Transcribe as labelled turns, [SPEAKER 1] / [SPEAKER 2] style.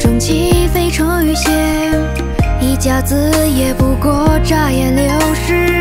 [SPEAKER 1] 中起飞成雨歇，一家子也不过眨眼流逝。